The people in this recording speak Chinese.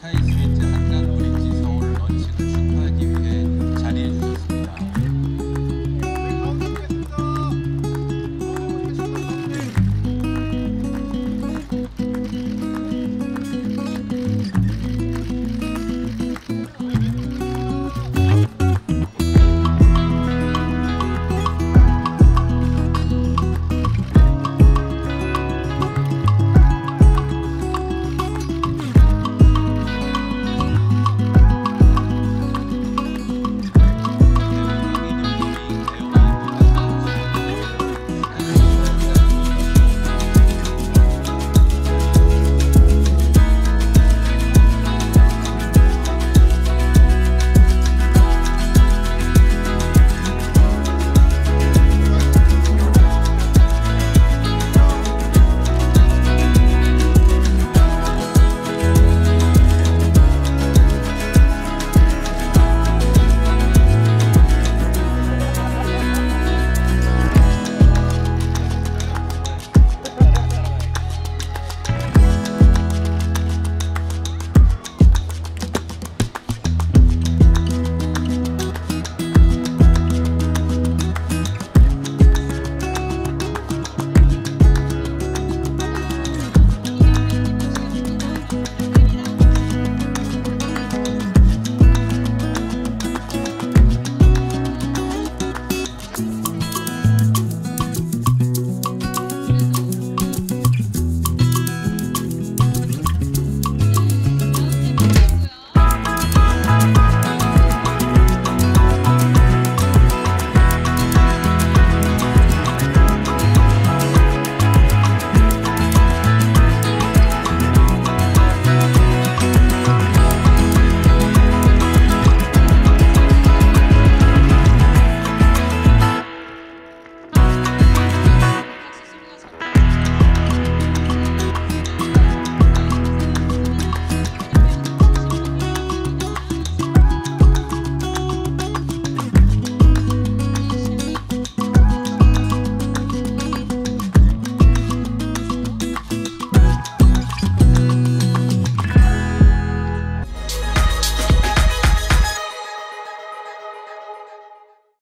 开始睡。